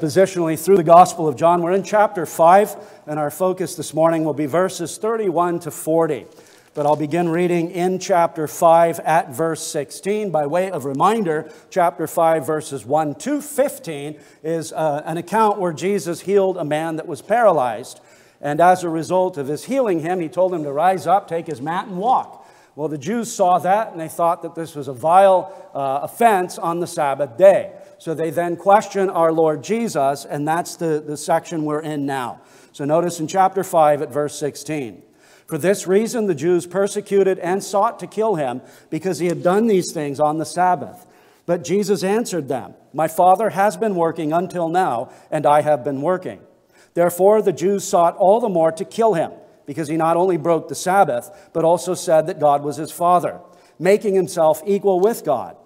Positionally through the Gospel of John, we're in chapter 5, and our focus this morning will be verses 31 to 40. But I'll begin reading in chapter 5 at verse 16. By way of reminder, chapter 5, verses 1 to 15 is uh, an account where Jesus healed a man that was paralyzed. And as a result of his healing him, he told him to rise up, take his mat, and walk. Well, the Jews saw that and they thought that this was a vile uh, offense on the Sabbath day. So they then question our Lord Jesus, and that's the, the section we're in now. So notice in chapter 5 at verse 16. For this reason, the Jews persecuted and sought to kill him because he had done these things on the Sabbath. But Jesus answered them, My Father has been working until now, and I have been working. Therefore, the Jews sought all the more to kill him because he not only broke the Sabbath, but also said that God was his Father, making himself equal with God.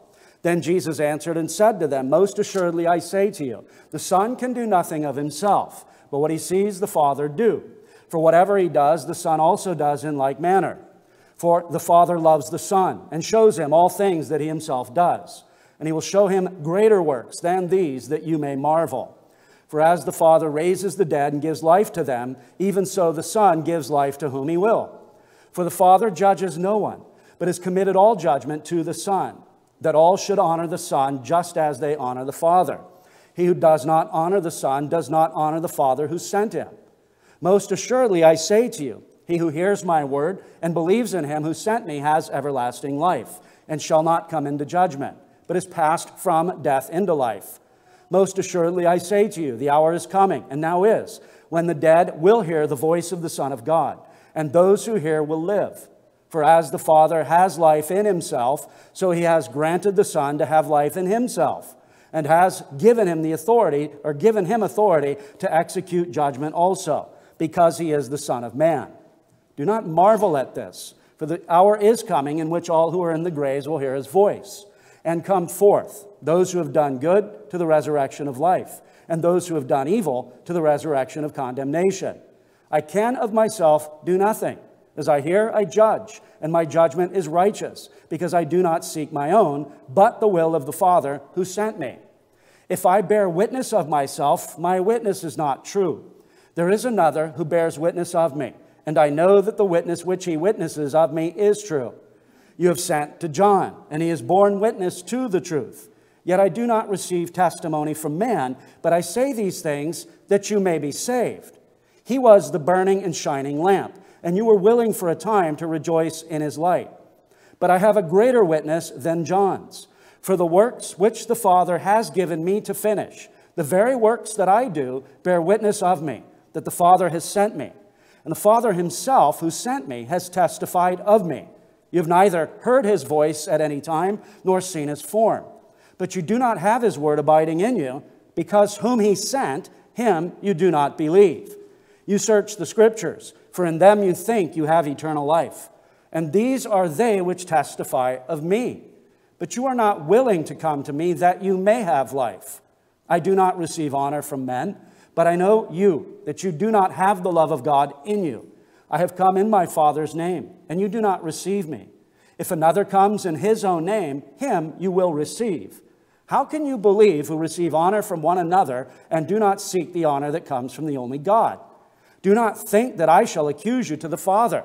Then Jesus answered and said to them, Most assuredly I say to you, the Son can do nothing of himself, but what he sees the Father do. For whatever he does, the Son also does in like manner. For the Father loves the Son and shows him all things that he himself does. And he will show him greater works than these that you may marvel. For as the Father raises the dead and gives life to them, even so the Son gives life to whom he will. For the Father judges no one, but has committed all judgment to the Son that all should honor the Son just as they honor the Father. He who does not honor the Son does not honor the Father who sent him. Most assuredly, I say to you, he who hears my word and believes in him who sent me has everlasting life, and shall not come into judgment, but is passed from death into life. Most assuredly, I say to you, the hour is coming, and now is, when the dead will hear the voice of the Son of God, and those who hear will live. For as the Father has life in himself, so he has granted the Son to have life in himself, and has given him the authority, or given him authority to execute judgment also, because he is the Son of Man. Do not marvel at this, for the hour is coming in which all who are in the graves will hear his voice, and come forth, those who have done good to the resurrection of life, and those who have done evil to the resurrection of condemnation. I can of myself do nothing. As I hear, I judge, and my judgment is righteous, because I do not seek my own, but the will of the Father who sent me. If I bear witness of myself, my witness is not true. There is another who bears witness of me, and I know that the witness which he witnesses of me is true. You have sent to John, and he has borne witness to the truth. Yet I do not receive testimony from man, but I say these things that you may be saved. He was the burning and shining lamp and you were willing for a time to rejoice in his light. But I have a greater witness than John's. For the works which the Father has given me to finish, the very works that I do, bear witness of me, that the Father has sent me. And the Father himself, who sent me, has testified of me. You have neither heard his voice at any time, nor seen his form. But you do not have his word abiding in you, because whom he sent, him you do not believe. You search the scriptures for in them you think you have eternal life. And these are they which testify of me. But you are not willing to come to me that you may have life. I do not receive honor from men, but I know you, that you do not have the love of God in you. I have come in my Father's name, and you do not receive me. If another comes in his own name, him you will receive. How can you believe who receive honor from one another and do not seek the honor that comes from the only God? Do not think that I shall accuse you to the Father.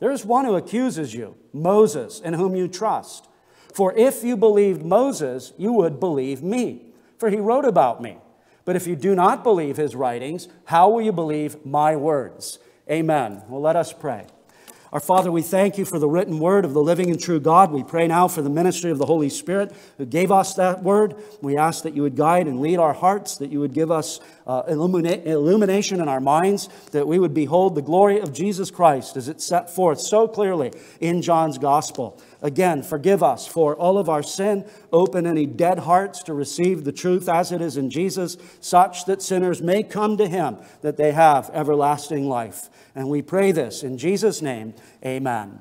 There is one who accuses you, Moses, in whom you trust. For if you believed Moses, you would believe me, for he wrote about me. But if you do not believe his writings, how will you believe my words? Amen. Well, let us pray. Our Father, we thank you for the written word of the living and true God. We pray now for the ministry of the Holy Spirit who gave us that word. We ask that you would guide and lead our hearts, that you would give us uh, illumina- illumination in our minds, that we would behold the glory of Jesus Christ as it's set forth so clearly in John's gospel. Again, forgive us for all of our sin. Open any dead hearts to receive the truth as it is in Jesus, such that sinners may come to him, that they have everlasting life. And we pray this in Jesus' name. Amen.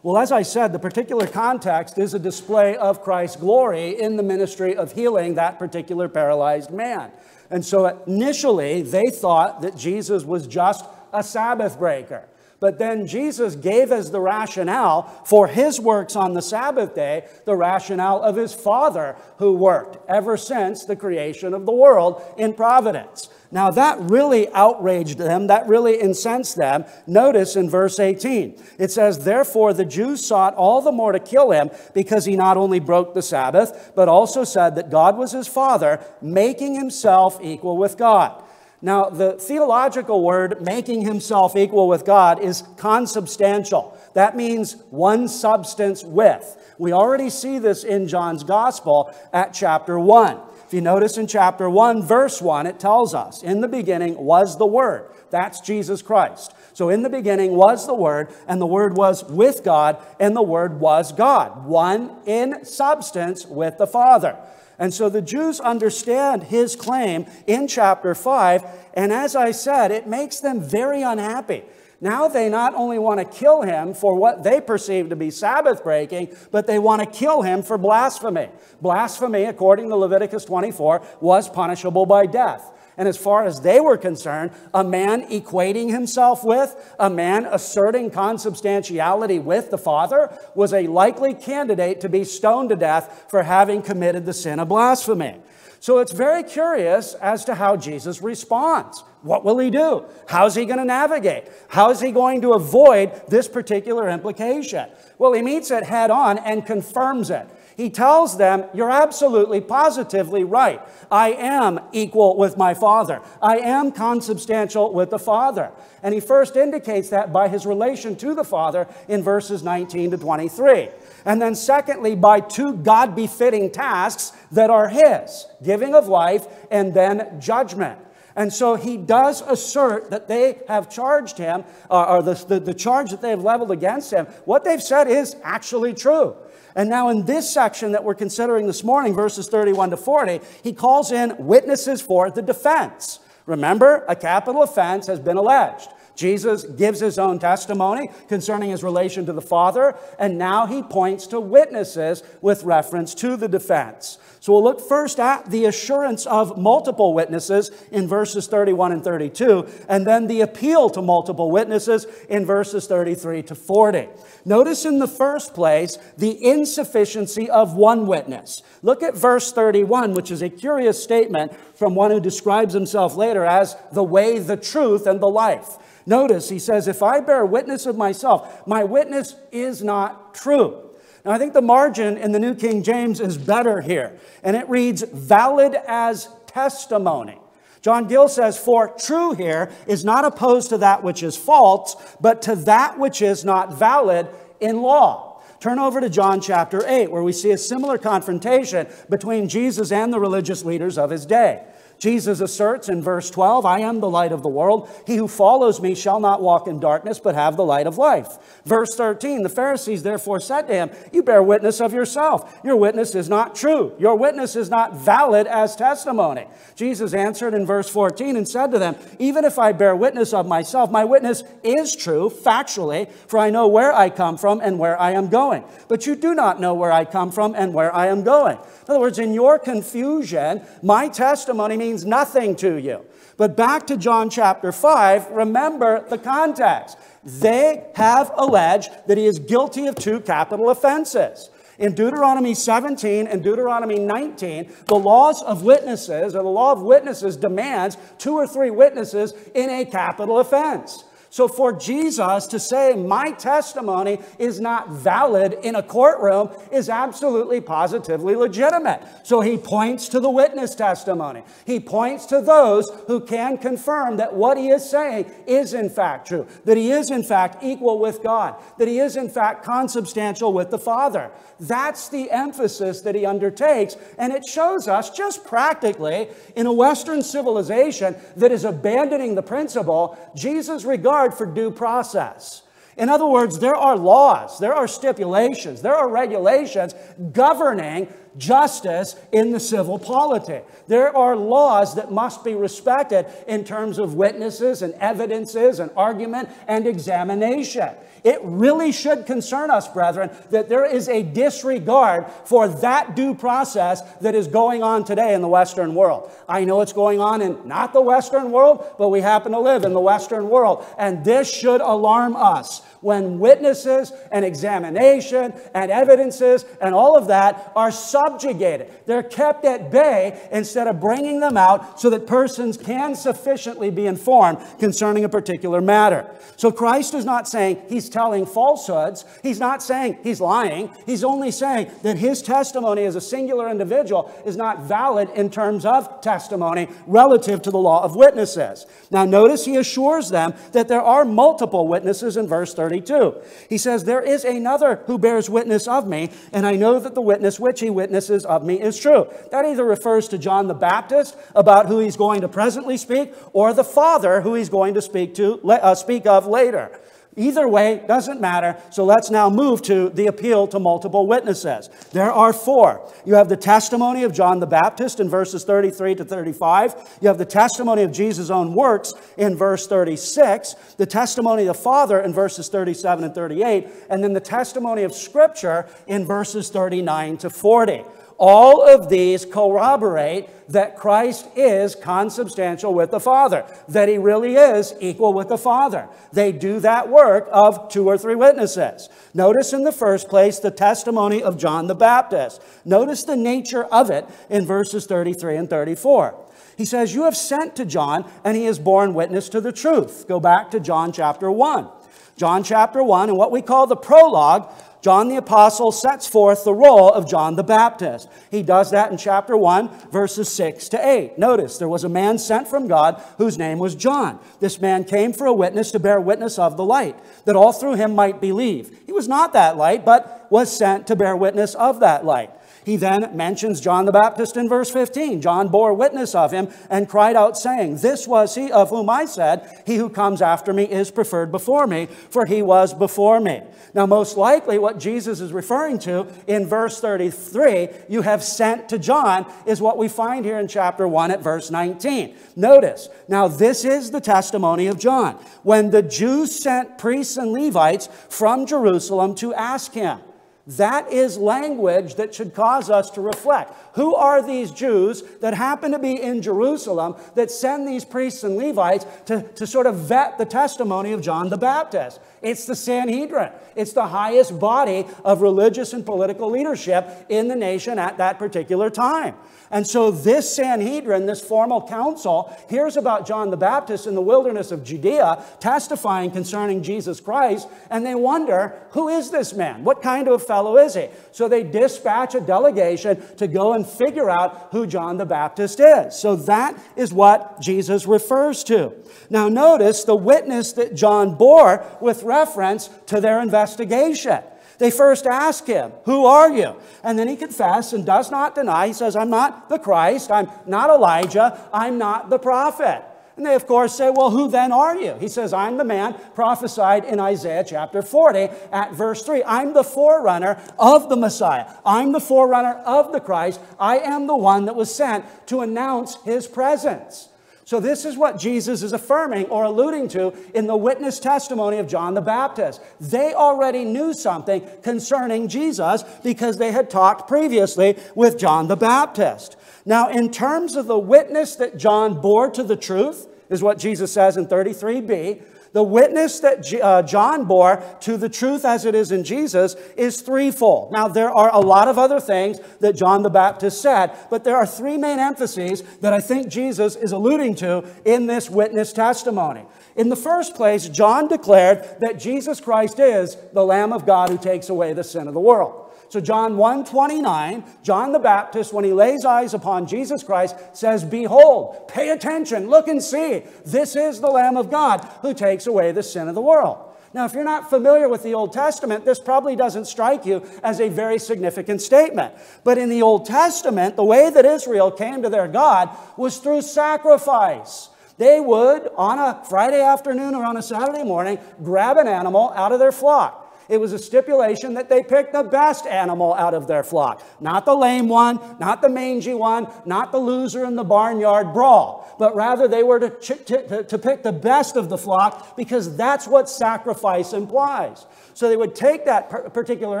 Well, as I said, the particular context is a display of Christ's glory in the ministry of healing that particular paralyzed man. And so initially, they thought that Jesus was just a Sabbath breaker. But then Jesus gave as the rationale for his works on the Sabbath day the rationale of his Father who worked ever since the creation of the world in providence. Now, that really outraged them. That really incensed them. Notice in verse 18, it says, Therefore the Jews sought all the more to kill him because he not only broke the Sabbath, but also said that God was his Father, making himself equal with God. Now, the theological word making himself equal with God is consubstantial. That means one substance with. We already see this in John's Gospel at chapter 1. If you notice in chapter 1, verse 1, it tells us, In the beginning was the Word. That's Jesus Christ. So in the beginning was the Word, and the Word was with God, and the Word was God, one in substance with the Father. And so the Jews understand his claim in chapter 5, and as I said, it makes them very unhappy. Now they not only want to kill him for what they perceive to be Sabbath breaking, but they want to kill him for blasphemy. Blasphemy, according to Leviticus 24, was punishable by death. And as far as they were concerned, a man equating himself with, a man asserting consubstantiality with the Father, was a likely candidate to be stoned to death for having committed the sin of blasphemy. So it's very curious as to how Jesus responds. What will he do? How's he going to navigate? How is he going to avoid this particular implication? Well, he meets it head on and confirms it. He tells them, You're absolutely, positively right. I am equal with my Father. I am consubstantial with the Father. And he first indicates that by his relation to the Father in verses 19 to 23. And then, secondly, by two God befitting tasks that are His giving of life and then judgment. And so he does assert that they have charged him, uh, or the, the, the charge that they have leveled against him, what they've said is actually true. And now, in this section that we're considering this morning, verses 31 to 40, he calls in witnesses for the defense. Remember, a capital offense has been alleged. Jesus gives his own testimony concerning his relation to the Father, and now he points to witnesses with reference to the defense. So we'll look first at the assurance of multiple witnesses in verses 31 and 32, and then the appeal to multiple witnesses in verses 33 to 40. Notice in the first place the insufficiency of one witness. Look at verse 31, which is a curious statement from one who describes himself later as the way, the truth, and the life. Notice he says, If I bear witness of myself, my witness is not true. Now, I think the margin in the New King James is better here, and it reads, valid as testimony. John Gill says, For true here is not opposed to that which is false, but to that which is not valid in law. Turn over to John chapter 8, where we see a similar confrontation between Jesus and the religious leaders of his day. Jesus asserts in verse 12, I am the light of the world. He who follows me shall not walk in darkness, but have the light of life. Verse 13, the Pharisees therefore said to him, You bear witness of yourself. Your witness is not true. Your witness is not valid as testimony. Jesus answered in verse 14 and said to them, Even if I bear witness of myself, my witness is true, factually, for I know where I come from and where I am going. But you do not know where I come from and where I am going. In other words, in your confusion, my testimony means nothing to you. But back to John chapter 5, remember the context. They have alleged that he is guilty of two capital offenses. In Deuteronomy 17 and Deuteronomy 19, the laws of witnesses, or the law of witnesses, demands two or three witnesses in a capital offense. So for Jesus to say, my testimony is not valid in a courtroom is absolutely positively legitimate. So he points to the witness testimony. He points to those who can confirm that what he is saying is in fact true, that he is in fact equal with God, that he is in fact consubstantial with the Father. That's the emphasis that he undertakes. And it shows us just practically in a Western civilization that is abandoning the principle, Jesus' regard for due process. In other words, there are laws, there are stipulations, there are regulations governing justice in the civil polity. There are laws that must be respected in terms of witnesses and evidences and argument and examination. It really should concern us, brethren, that there is a disregard for that due process that is going on today in the Western world. I know it's going on in not the Western world, but we happen to live in the Western world. And this should alarm us when witnesses and examination and evidences and all of that are subjugated. They're kept at bay instead of bringing them out so that persons can sufficiently be informed concerning a particular matter. So Christ is not saying he's telling falsehoods. He's not saying he's lying. He's only saying that his testimony as a singular individual is not valid in terms of testimony relative to the law of witnesses. Now, notice he assures them that there are multiple witnesses in verse 32. He says, There is another who bears witness of me, and I know that the witness which he witnesses of me is true. That either refers to John the Baptist about who he's going to presently speak, or the Father who he's going to speak to uh, speak of later. Either way, doesn't matter. So let's now move to the appeal to multiple witnesses. There are four. You have the testimony of John the Baptist in verses 33 to 35. You have the testimony of Jesus' own works in verse 36. The testimony of the Father in verses 37 and 38. And then the testimony of Scripture in verses 39 to 40. All of these corroborate that Christ is consubstantial with the Father, that he really is equal with the Father. They do that work of two or three witnesses. Notice in the first place the testimony of John the Baptist. Notice the nature of it in verses 33 and 34. He says, You have sent to John, and he has borne witness to the truth. Go back to John chapter 1. John chapter 1, and what we call the prologue John the Apostle sets forth the role of John the Baptist. He does that in chapter 1, verses 6 to 8. Notice, there was a man sent from God whose name was John. This man came for a witness to bear witness of the light, that all through him might believe. He was not that light, but was sent to bear witness of that light. He then mentions John the Baptist in verse 15. John bore witness of him and cried out, saying, This was he of whom I said, He who comes after me is preferred before me, for he was before me. Now, most likely, what Jesus is referring to in verse 33, you have sent to John, is what we find here in chapter 1 at verse 19. Notice, now this is the testimony of John. When the Jews sent priests and Levites from Jerusalem to ask him, that is language that should cause us to reflect. Who are these Jews that happen to be in Jerusalem that send these priests and Levites to, to sort of vet the testimony of John the Baptist? It's the Sanhedrin. It's the highest body of religious and political leadership in the nation at that particular time. And so this Sanhedrin, this formal council, hears about John the Baptist in the wilderness of Judea testifying concerning Jesus Christ, and they wonder, who is this man? What kind of a fellow is he? So they dispatch a delegation to go and figure out who John the Baptist is. So that is what Jesus refers to. Now notice the witness that John bore with reference to their investigation. They first ask him, Who are you? And then he confesses and does not deny. He says, I'm not the Christ. I'm not Elijah. I'm not the prophet. And they, of course, say, Well, who then are you? He says, I'm the man prophesied in Isaiah chapter 40 at verse 3. I'm the forerunner of the Messiah. I'm the forerunner of the Christ. I am the one that was sent to announce his presence. So, this is what Jesus is affirming or alluding to in the witness testimony of John the Baptist. They already knew something concerning Jesus because they had talked previously with John the Baptist. Now, in terms of the witness that John bore to the truth, is what Jesus says in 33b. The witness that uh, John bore to the truth as it is in Jesus is threefold. Now, there are a lot of other things that John the Baptist said, but there are three main emphases that I think Jesus is alluding to in this witness testimony. In the first place, John declared that Jesus Christ is the Lamb of God who takes away the sin of the world. So John 1:29, John the Baptist when he lays eyes upon Jesus Christ says, "Behold, pay attention, look and see. This is the Lamb of God who takes away the sin of the world." Now, if you're not familiar with the Old Testament, this probably doesn't strike you as a very significant statement. But in the Old Testament, the way that Israel came to their God was through sacrifice. They would, on a Friday afternoon or on a Saturday morning, grab an animal out of their flock. It was a stipulation that they pick the best animal out of their flock. Not the lame one, not the mangy one, not the loser in the barnyard brawl, but rather they were to, to, to, pick the best of the flock because that's what sacrifice implies. So they would take that particular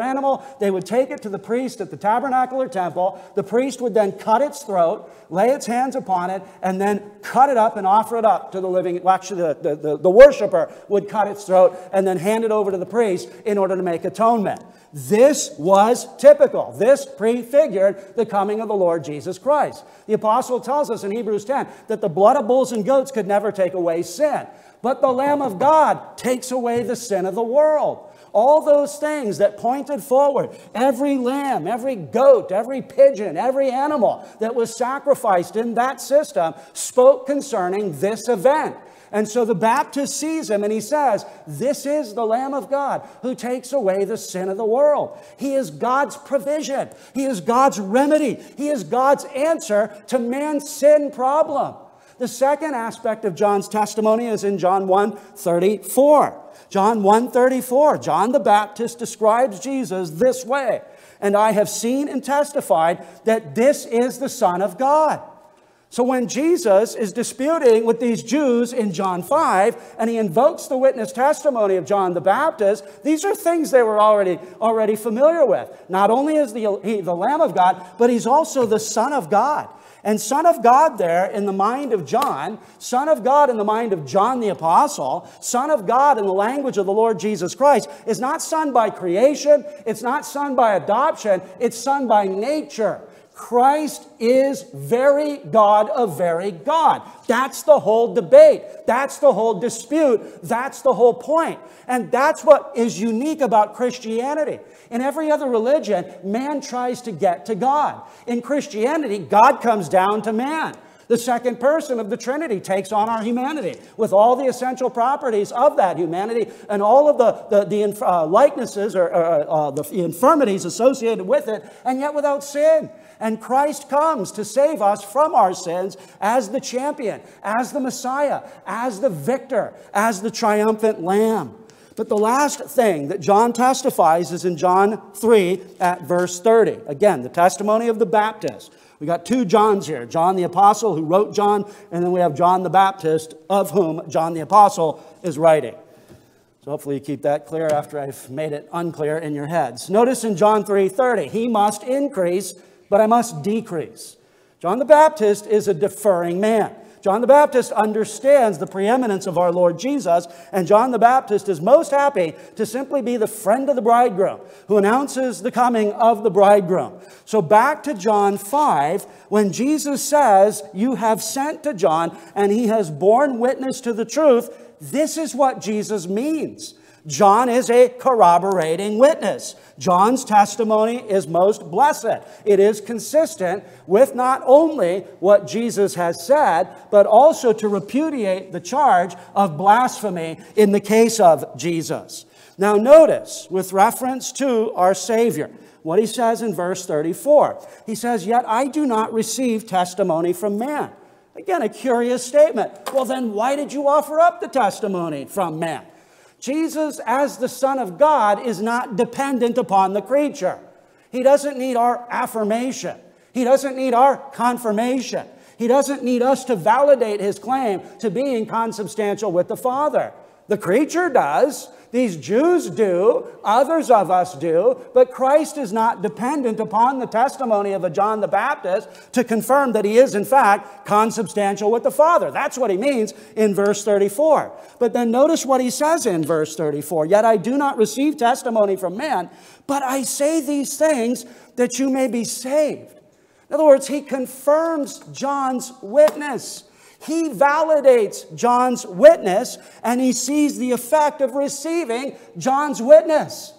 animal, they would take it to the priest at the tabernacle or temple. The priest would then cut its throat, lay its hands upon it, and then cut it up and offer it up to the living. Well, actually, the, the, the, the worshiper would cut its throat and then hand it over to the priest in order to make atonement. This was typical. This prefigured the coming of the Lord Jesus Christ. The apostle tells us in Hebrews 10 that the blood of bulls and goats could never take away sin, but the Lamb of God takes away the sin of the world. All those things that pointed forward, every lamb, every goat, every pigeon, every animal that was sacrificed in that system spoke concerning this event. And so the Baptist sees him and he says, This is the Lamb of God who takes away the sin of the world. He is God's provision, He is God's remedy, He is God's answer to man's sin problem. The second aspect of John's testimony is in John 1 34. John 1:34, John the Baptist describes Jesus this way, and I have seen and testified that this is the Son of God. So when Jesus is disputing with these Jews in John 5 and he invokes the witness testimony of John the Baptist, these are things they were already, already familiar with. Not only is the, he, the Lamb of God, but he's also the Son of God. And Son of God, there in the mind of John, Son of God in the mind of John the Apostle, Son of God in the language of the Lord Jesus Christ, is not Son by creation, it's not Son by adoption, it's Son by nature. Christ is very God of very God. That's the whole debate. That's the whole dispute. That's the whole point. And that's what is unique about Christianity. In every other religion, man tries to get to God. In Christianity, God comes down to man. The second person of the Trinity takes on our humanity with all the essential properties of that humanity and all of the, the, the uh, likenesses or uh, the infirmities associated with it, and yet without sin. And Christ comes to save us from our sins as the champion, as the Messiah, as the victor, as the triumphant Lamb. But the last thing that John testifies is in John 3 at verse 30. Again, the testimony of the Baptist. We got two Johns here John the Apostle, who wrote John, and then we have John the Baptist, of whom John the Apostle is writing. So hopefully you keep that clear after I've made it unclear in your heads. Notice in John 3:30, he must increase, but I must decrease. John the Baptist is a deferring man. John the Baptist understands the preeminence of our Lord Jesus, and John the Baptist is most happy to simply be the friend of the bridegroom who announces the coming of the bridegroom. So, back to John 5, when Jesus says, You have sent to John, and he has borne witness to the truth, this is what Jesus means. John is a corroborating witness. John's testimony is most blessed. It is consistent with not only what Jesus has said, but also to repudiate the charge of blasphemy in the case of Jesus. Now, notice, with reference to our Savior, what he says in verse 34. He says, Yet I do not receive testimony from man. Again, a curious statement. Well, then why did you offer up the testimony from man? Jesus, as the Son of God, is not dependent upon the creature. He doesn't need our affirmation, He doesn't need our confirmation. He doesn't need us to validate his claim to being consubstantial with the Father. The creature does, these Jews do, others of us do, but Christ is not dependent upon the testimony of a John the Baptist to confirm that he is, in fact, consubstantial with the Father. That's what he means in verse 34. But then notice what he says in verse 34 Yet I do not receive testimony from man, but I say these things that you may be saved. In other words, he confirms John's witness. He validates John's witness and he sees the effect of receiving John's witness.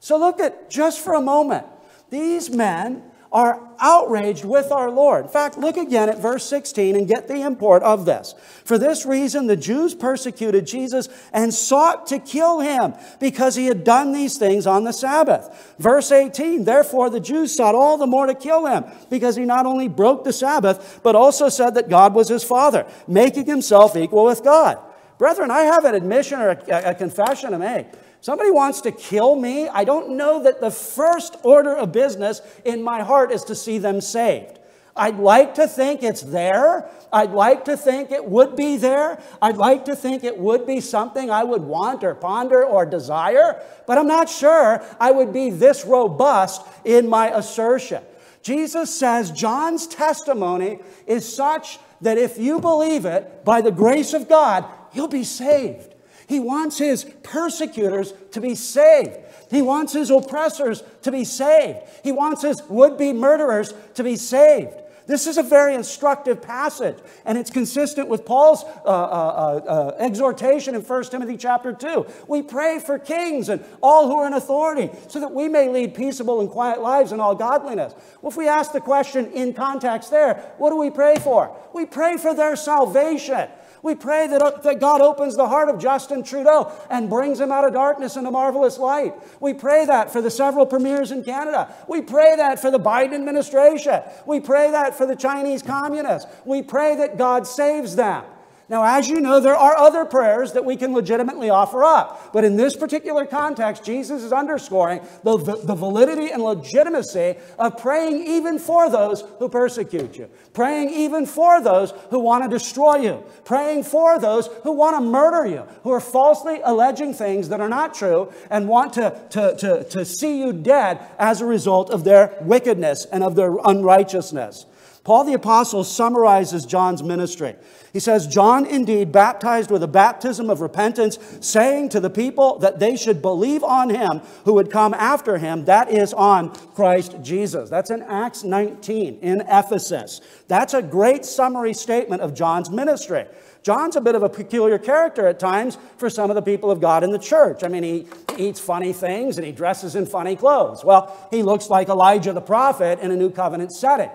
So look at just for a moment. These men are outraged with our Lord. In fact, look again at verse 16 and get the import of this. For this reason, the Jews persecuted Jesus and sought to kill him because he had done these things on the Sabbath. Verse 18, therefore the Jews sought all the more to kill him because he not only broke the Sabbath, but also said that God was his Father, making himself equal with God. Brethren, I have an admission or a, a confession to make somebody wants to kill me, I don't know that the first order of business in my heart is to see them saved. I'd like to think it's there. I'd like to think it would be there. I'd like to think it would be something I would want or ponder or desire, but I'm not sure I would be this robust in my assertion. Jesus says John's testimony is such that if you believe it, by the grace of God, you'll be saved. He wants his persecutors to be saved. He wants his oppressors to be saved. He wants his would be murderers to be saved. This is a very instructive passage, and it's consistent with Paul's uh, uh, uh, uh exhortation in 1 Timothy chapter 2. We pray for kings and all who are in authority so that we may lead peaceable and quiet lives in all godliness. Well, if we ask the question in context there, what do we pray for? We pray for their salvation. We pray that, uh, that God opens the heart of Justin Trudeau and brings him out of darkness into marvelous light. We pray that for the several premiers in Canada. We pray that for the Biden administration. We pray that for the Chinese communists. We pray that God saves them. Now, as you know, there are other prayers that we can legitimately offer up. But in this particular context, Jesus is underscoring the, the validity and legitimacy of praying even for those who persecute you, praying even for those who want to destroy you, praying for those who want to murder you, who are falsely alleging things that are not true and want to, to, to, to see you dead as a result of their wickedness and of their unrighteousness. Paul the Apostle summarizes John's ministry. He says, John indeed baptized with a baptism of repentance, saying to the people that they should believe on him who would come after him, that is, on Christ Jesus. That's in Acts 19 in Ephesus. That's a great summary statement of John's ministry. John's a bit of a peculiar character at times for some of the people of God in the church. I mean, he eats funny things and he dresses in funny clothes. Well, he looks like Elijah the prophet in a new covenant setting.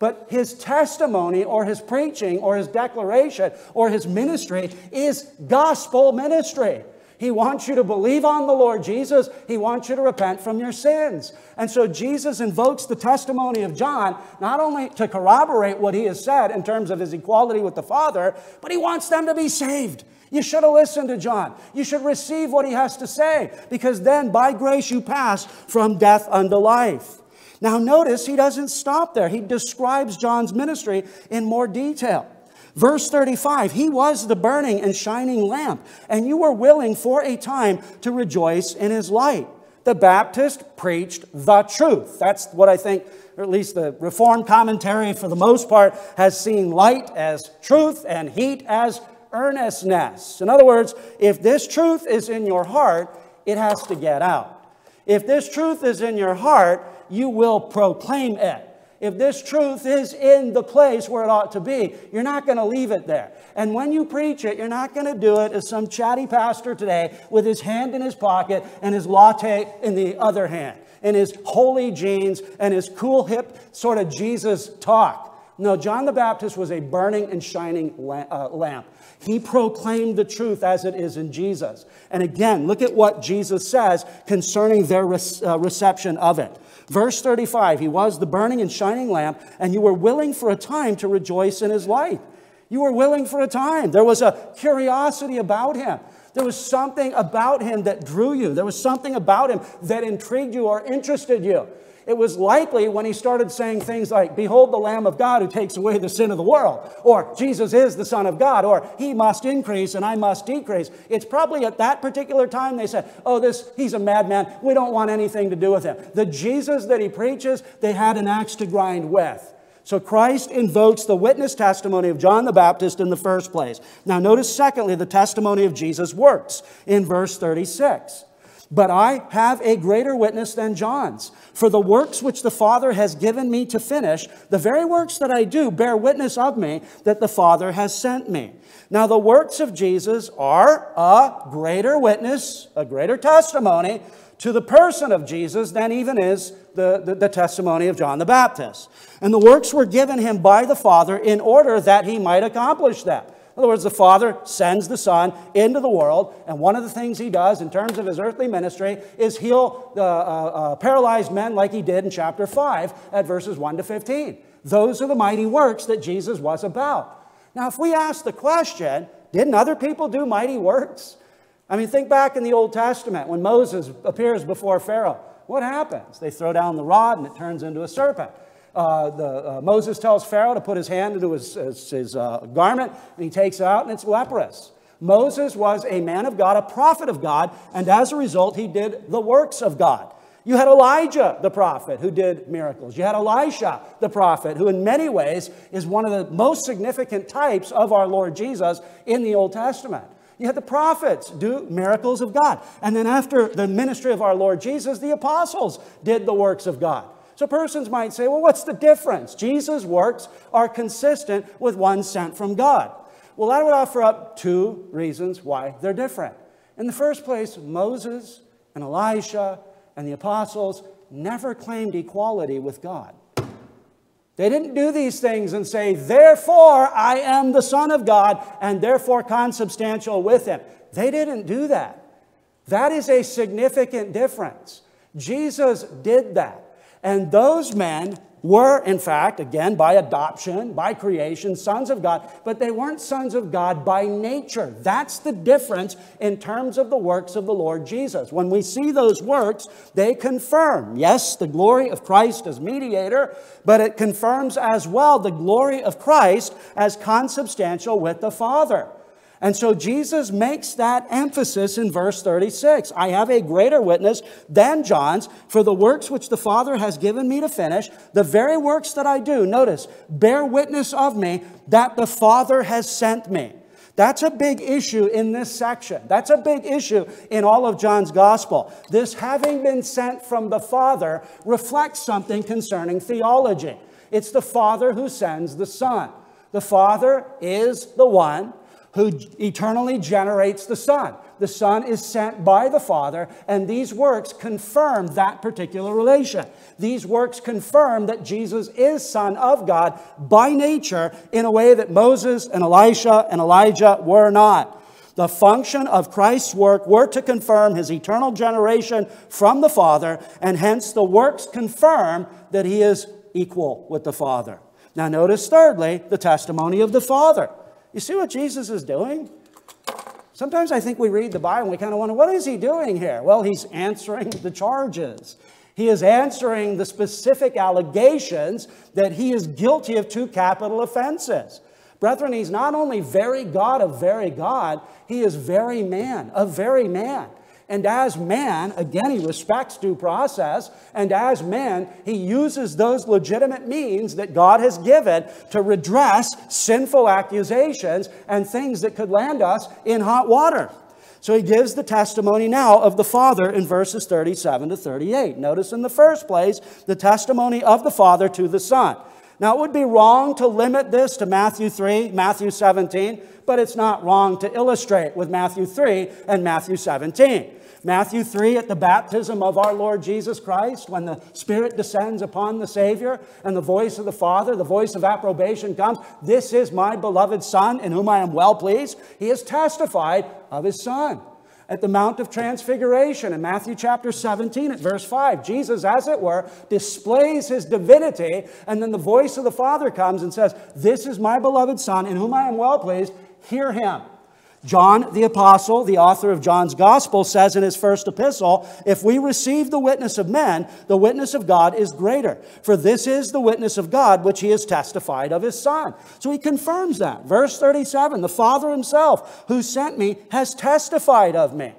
But his testimony or his preaching or his declaration or his ministry is gospel ministry. He wants you to believe on the Lord Jesus. He wants you to repent from your sins. And so Jesus invokes the testimony of John not only to corroborate what he has said in terms of his equality with the Father, but he wants them to be saved. You should have listened to John. You should receive what he has to say because then by grace you pass from death unto life. Now, notice he doesn't stop there. He describes John's ministry in more detail. Verse 35 He was the burning and shining lamp, and you were willing for a time to rejoice in his light. The Baptist preached the truth. That's what I think, or at least the Reformed commentary for the most part, has seen light as truth and heat as earnestness. In other words, if this truth is in your heart, it has to get out. If this truth is in your heart, you will proclaim it. If this truth is in the place where it ought to be, you're not going to leave it there. And when you preach it, you're not going to do it as some chatty pastor today with his hand in his pocket and his latte in the other hand, and his holy jeans and his cool hip sort of Jesus talk. No, John the Baptist was a burning and shining uh, lamp. He proclaimed the truth as it is in Jesus. And again, look at what Jesus says concerning their uh, reception of it. Verse 35 He was the burning and shining lamp, and you were willing for a time to rejoice in his light. You were willing for a time. There was a curiosity about him. There was something about him that drew you. There was something about him that intrigued you or interested you. It was likely when he started saying things like, Behold the Lamb of God who takes away the sin of the world, or Jesus is the Son of God, or He must increase and I must decrease. It's probably at that particular time they said, Oh, this, he's a madman. We don't want anything to do with him. The Jesus that he preaches, they had an axe to grind with. So Christ invokes the witness testimony of John the Baptist in the first place. Now, notice secondly the testimony of Jesus' works in verse 36. But I have a greater witness than John's. For the works which the Father has given me to finish, the very works that I do bear witness of me that the Father has sent me. Now, the works of Jesus are a greater witness, a greater testimony to the person of Jesus than even is the, the, the, testimony of John the Baptist. And the works were given him by the Father in order that he might accomplish them. In other words, the Father sends the Son into the world, and one of the things he does in terms of his earthly ministry is heal the uh, uh, paralyzed men like he did in chapter 5 at verses 1 to 15. Those are the mighty works that Jesus was about. Now, if we ask the question, didn't other people do mighty works? I mean, think back in the Old Testament when Moses appears before Pharaoh. What happens? They throw down the rod and it turns into a serpent. Uh, the, uh, Moses tells Pharaoh to put his hand into his, his, his uh, garment, and he takes it out, and it's leprous. Moses was a man of God, a prophet of God, and as a result, he did the works of God. You had Elijah, the prophet, who did miracles. You had Elisha, the prophet, who in many ways is one of the most significant types of our Lord Jesus in the Old Testament. You had the prophets do miracles of God. And then after the ministry of our Lord Jesus, the apostles did the works of God. So persons might say, well, what's the difference? Jesus' works are consistent with one sent from God. Well, I would offer up two reasons why they're different. In the first place, Moses and Elisha and the apostles never claimed equality with God. They didn't do these things and say, therefore I am the Son of God and therefore consubstantial with Him. They didn't do that. That is a significant difference. Jesus did that. And those men were, in fact, again, by adoption, by creation, sons of God, but they weren't sons of God by nature. That's the difference in terms of the works of the Lord Jesus. When we see those works, they confirm, yes, the glory of Christ as mediator, but it confirms as well the glory of Christ as consubstantial with the Father. And so Jesus makes that emphasis in verse 36. I have a greater witness than John's for the works which the Father has given me to finish, the very works that I do, notice, bear witness of me that the Father has sent me. That's a big issue in this section. That's a big issue in all of John's gospel. This having been sent from the Father reflects something concerning theology. It's the Father who sends the Son. The Father is the one who eternally generates the Son. The Son is sent by the Father, and these works confirm that particular relation. These works confirm that Jesus is Son of God by nature in a way that Moses and Elisha and Elijah were not. The function of Christ's work were to confirm his eternal generation from the Father, and hence the works confirm that he is equal with the Father. Now, notice thirdly, the testimony of the Father. You see what Jesus is doing? Sometimes I think we read the Bible and we kind of wonder, what is he doing here? Well, he's answering the charges. He is answering the specific allegations that he is guilty of two capital offenses. Brethren, he's not only very God of very God, he is very man of very man. And as man, again, he respects due process. And as man, he uses those legitimate means that God has given to redress sinful accusations and things that could land us in hot water. So he gives the testimony now of the Father in verses 37 to 38. Notice in the first place the testimony of the Father to the Son. Now, it would be wrong to limit this to Matthew 3, Matthew 17, but it's not wrong to illustrate with Matthew 3 and Matthew 17. Matthew 3 at the baptism of our Lord Jesus Christ, when the Spirit descends upon the Savior and the voice of the Father, the voice of approbation comes, This is my beloved Son in whom I am well pleased. He has testified of his Son. At the Mount of Transfiguration in Matthew chapter 17 at verse 5, Jesus, as it were, displays his divinity, and then the voice of the Father comes and says, This is my beloved Son in whom I am well pleased. Hear him. John the Apostle, the author of John's Gospel, says in his first epistle If we receive the witness of men, the witness of God is greater. For this is the witness of God which he has testified of his Son. So he confirms that. Verse 37 The Father himself, who sent me, has testified of me.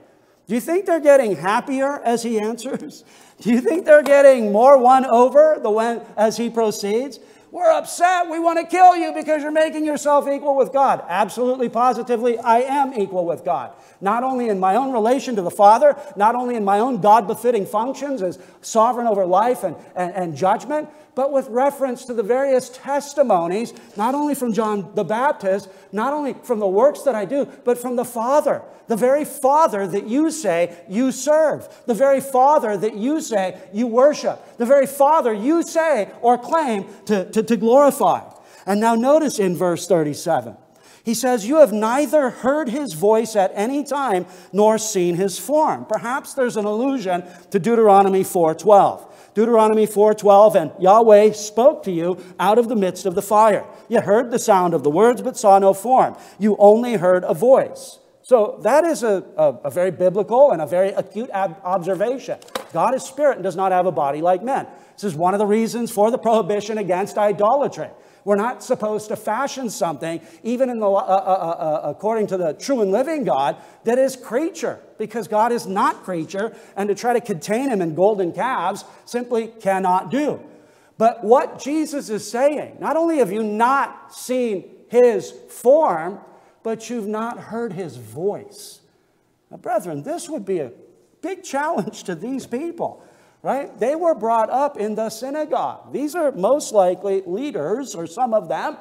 Do you think they're getting happier as he answers? Do you think they're getting more won over the when, as he proceeds? We're upset. We want to kill you because you're making yourself equal with God. Absolutely, positively, I am equal with God. Not only in my own relation to the Father, not only in my own God befitting functions as sovereign over life and, and, and judgment, but with reference to the various testimonies, not only from John the Baptist, not only from the works that I do, but from the Father, the very Father that you say you serve, the very Father that you say you worship, the very Father you say or claim to, to, to glorify. And now notice in verse 37. He says, You have neither heard his voice at any time nor seen his form. Perhaps there's an allusion to Deuteronomy 4:12. Deuteronomy 4:12 and Yahweh spoke to you out of the midst of the fire. You heard the sound of the words but saw no form. You only heard a voice. So that is a, a, a very biblical and a very acute observation. God is spirit and does not have a body like men. This is one of the reasons for the prohibition against idolatry. We're not supposed to fashion something, even in the, uh, uh, uh, uh, according to the true and living God, that is creature, because God is not creature, and to try to contain him in golden calves simply cannot do. But what Jesus is saying, not only have you not seen his form, but you've not heard his voice. Now, brethren, this would be a big challenge to these people right? They were brought up in the synagogue. These are most likely leaders, or some of them,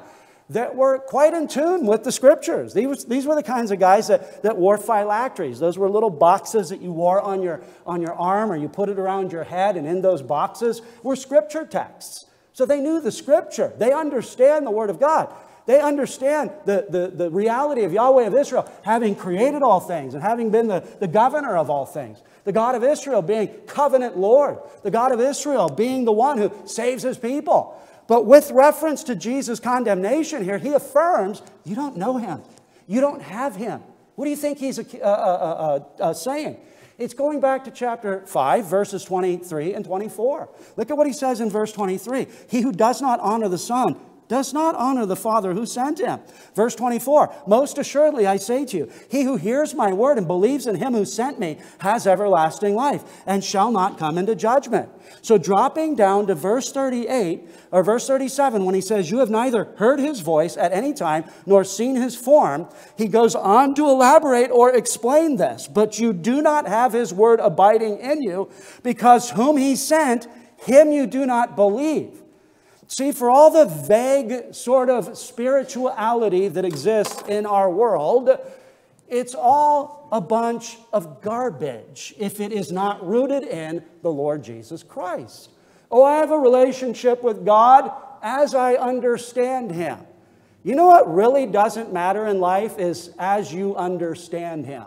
that were quite in tune with the scriptures. These, these were the kinds of guys that, that wore phylacteries. Those were little boxes that you wore on your, on your arm or you put it around your head, and in those boxes were scripture texts. So they knew the scripture, they understand the Word of God. They understand the, the, the reality of Yahweh of Israel having created all things and having been the, the governor of all things. The God of Israel being covenant Lord. The God of Israel being the one who saves his people. But with reference to Jesus' condemnation here, he affirms you don't know him. You don't have him. What do you think he's uh, uh, uh, uh, saying? It's going back to chapter 5, verses 23 and 24. Look at what he says in verse 23 He who does not honor the Son does not honor the Father who sent him. Verse 24 Most assuredly, I say to you, he who hears my word and believes in him who sent me has everlasting life and shall not come into judgment. So, dropping down to verse 38 or verse 37, when he says, You have neither heard his voice at any time nor seen his form, he goes on to elaborate or explain this. But you do not have his word abiding in you, because whom he sent, him you do not believe. See, for all the vague sort of spirituality that exists in our world, it's all a bunch of garbage if it is not rooted in the Lord Jesus Christ. Oh, I have a relationship with God as I understand Him. You know what really doesn't matter in life is as you understand Him.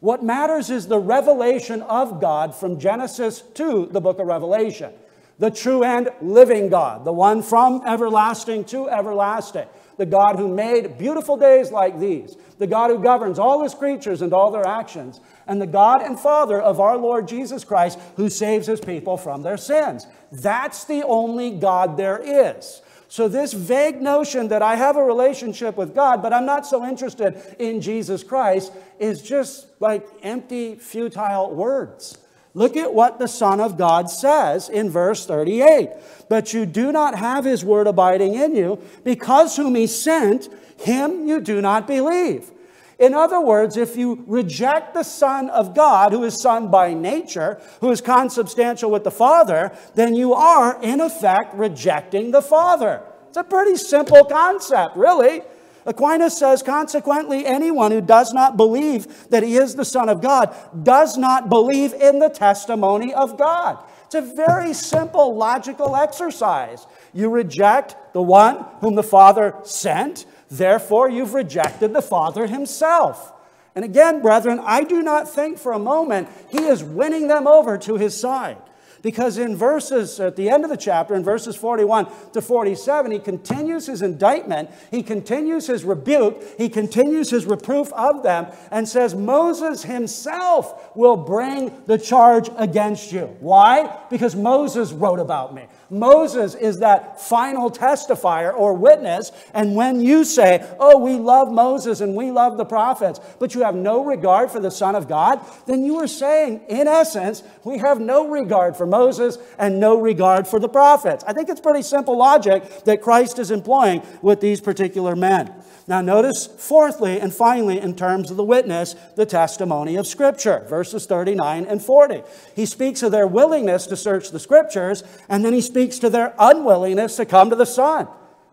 What matters is the revelation of God from Genesis to the book of Revelation the true and living God, the one from everlasting to everlasting, the God who made beautiful days like these, the God who governs all his creatures and all their actions, and the God and Father of our Lord Jesus Christ who saves his people from their sins. That's the only God there is. So, this vague notion that I have a relationship with God, but I'm not so interested in Jesus Christ, is just like empty, futile words. Look at what the Son of God says in verse 38. But you do not have his word abiding in you, because whom he sent, him you do not believe. In other words, if you reject the Son of God, who is Son by nature, who is consubstantial with the Father, then you are, in effect, rejecting the Father. It's a pretty simple concept, really. Aquinas says, consequently, anyone who does not believe that he is the Son of God does not believe in the testimony of God. It's a very simple logical exercise. You reject the one whom the Father sent, therefore, you've rejected the Father himself. And again, brethren, I do not think for a moment he is winning them over to his side. Because in verses, at the end of the chapter, in verses 41 to 47, he continues his indictment, he continues his rebuke, he continues his reproof of them, and says, Moses himself will bring the charge against you. Why? Because Moses wrote about me. Moses is that final testifier or witness. And when you say, Oh, we love Moses and we love the prophets, but you have no regard for the Son of God, then you are saying, in essence, we have no regard for Moses and no regard for the prophets. I think it's pretty simple logic that Christ is employing with these particular men. Now, notice, fourthly and finally, in terms of the witness, the testimony of Scripture, verses 39 and 40. He speaks of their willingness to search the Scriptures, and then he speaks speaks to their unwillingness to come to the Son.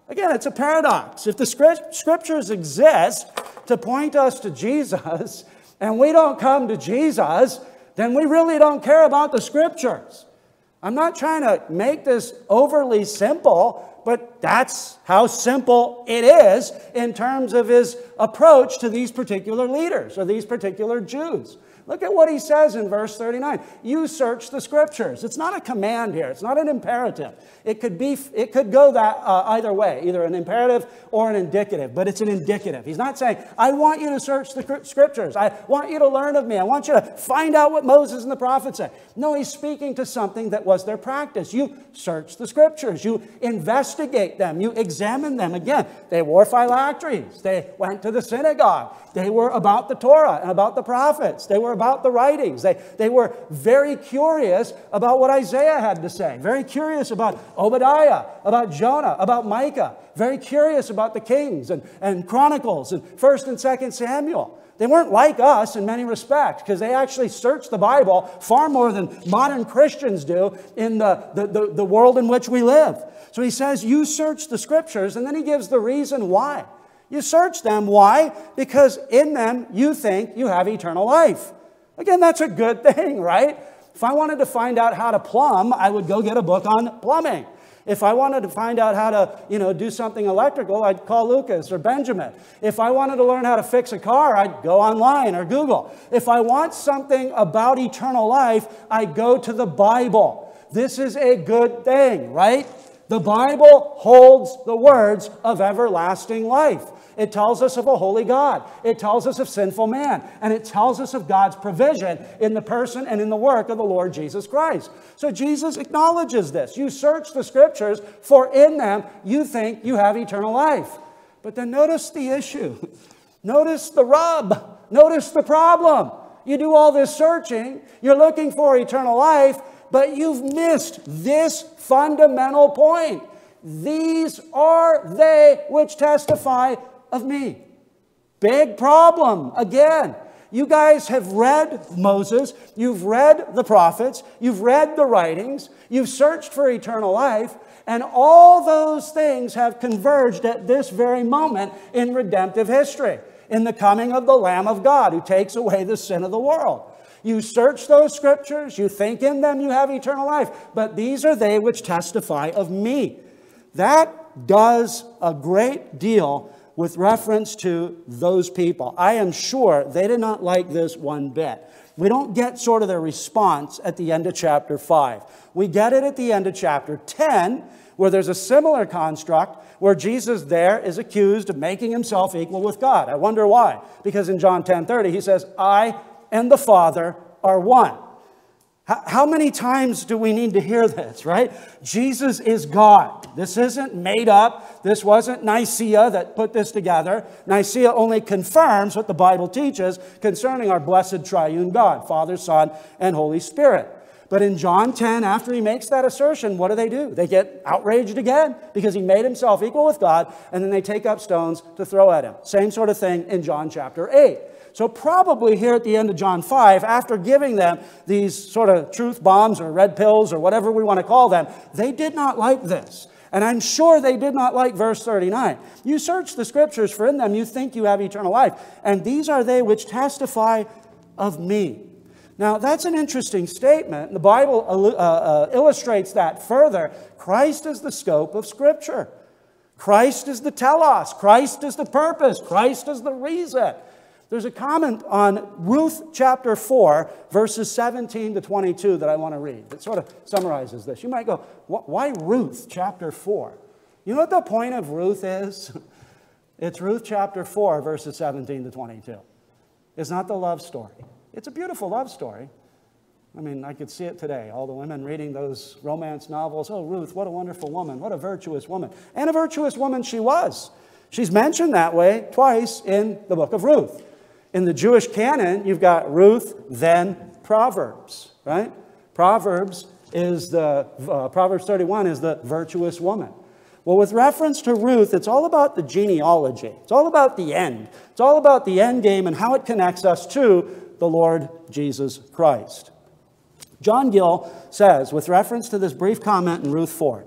Again, it's a paradox. If the scriptures exist to point us to Jesus, and we don't come to Jesus, then we really don't care about the scriptures. I'm not trying to make this overly simple, but that's how simple it is in terms of his approach to these particular leaders or these particular Jews. Look at what he says in verse 39. You search the scriptures. It's not a command here. It's not an imperative. It could be, it could go that uh, either way, either an imperative or an indicative, but it's an indicative. He's not saying, I want you to search the scriptures. I want you to learn of me. I want you to find out what Moses and the prophets say. No, he's speaking to something that was their practice. You search the scriptures. You investigate them. You examine them. Again, they wore phylacteries. They went to the synagogue. They were about the Torah and about the prophets. They were about the writings. They, they were very curious about what Isaiah had to say, very curious about Obadiah, about Jonah, about Micah, very curious about the Kings and, and Chronicles and 1st and 2nd Samuel. They weren't like us in many respects because they actually searched the Bible far more than modern Christians do in the, the, the, the world in which we live. So he says, You search the scriptures, and then he gives the reason why. You search them. Why? Because in them you think you have eternal life. Again, that's a good thing, right? If I wanted to find out how to plumb, I would go get a book on plumbing. If I wanted to find out how to, you know, do something electrical, I'd call Lucas or Benjamin. If I wanted to learn how to fix a car, I'd go online or Google. If I want something about eternal life, I go to the Bible. This is a good thing, right? The Bible holds the words of everlasting life. It tells us of a holy God. It tells us of sinful man. And it tells us of God's provision in the person and in the work of the Lord Jesus Christ. So Jesus acknowledges this. You search the scriptures, for in them you think you have eternal life. But then notice the issue. Notice the rub. Notice the problem. You do all this searching, you're looking for eternal life, but you've missed this fundamental point. These are they which testify of me. Big problem again. You guys have read Moses, you've read the prophets, you've read the writings, you've searched for eternal life, and all those things have converged at this very moment in redemptive history, in the coming of the Lamb of God who takes away the sin of the world. You search those scriptures, you think in them you have eternal life, but these are they which testify of me. That does a great deal with reference to those people. I am sure they did not like this one bit. We don't get sort of their response at the end of chapter 5. We get it at the end of chapter 10, where there's a similar construct where Jesus there is accused of making himself equal with God. I wonder why. Because in John 10 30, he says, I and the Father are one. How many times do we need to hear this, right? Jesus is God. This isn't made up. This wasn't Nicaea that put this together. Nicaea only confirms what the Bible teaches concerning our blessed triune God, Father, Son, and Holy Spirit. But in John 10, after he makes that assertion, what do they do? They get outraged again because he made himself equal with God, and then they take up stones to throw at him. Same sort of thing in John chapter 8. So, probably here at the end of John 5, after giving them these sort of truth bombs or red pills or whatever we want to call them, they did not like this. And I'm sure they did not like verse 39. You search the scriptures, for in them you think you have eternal life. And these are they which testify of me. Now, that's an interesting statement. The Bible uh, uh, illustrates that further. Christ is the scope of Scripture. Christ is the telos. Christ is the purpose. Christ is the reason. There's a comment on Ruth chapter 4, verses 17 to 22 that I want to read that sort of summarizes this. You might go, why Ruth chapter 4? You know what the point of Ruth is? It's Ruth chapter 4, verses 17 to 22. It's not the love story. It's a beautiful love story. I mean, I could see it today. All the women reading those romance novels. Oh, Ruth, what a wonderful woman. What a virtuous woman. And a virtuous woman she was. She's mentioned that way twice in the book of Ruth. In the Jewish canon, you've got Ruth, then Proverbs, right? Proverbs is the, uh, Proverbs 31 is the virtuous woman. Well, with reference to Ruth, it's all about the genealogy. It's all about the end. It's all about the end game and how it connects us to the Lord Jesus Christ. John Gill says, with reference to this brief comment in Ruth 4,